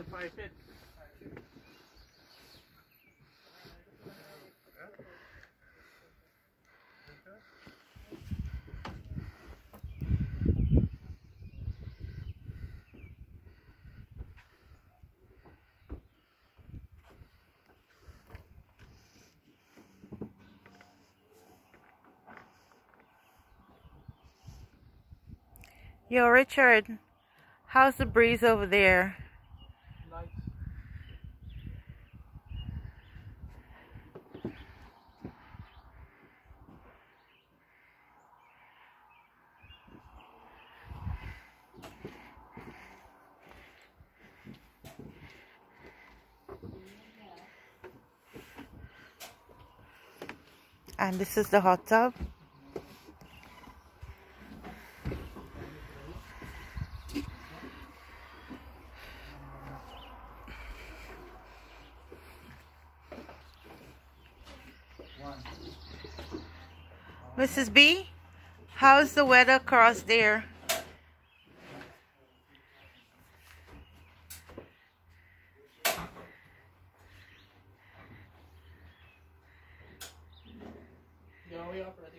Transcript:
five feet. Yo, Richard, how's the breeze over there? And this is the hot tub. Mrs. B, how's the weather across there? operate.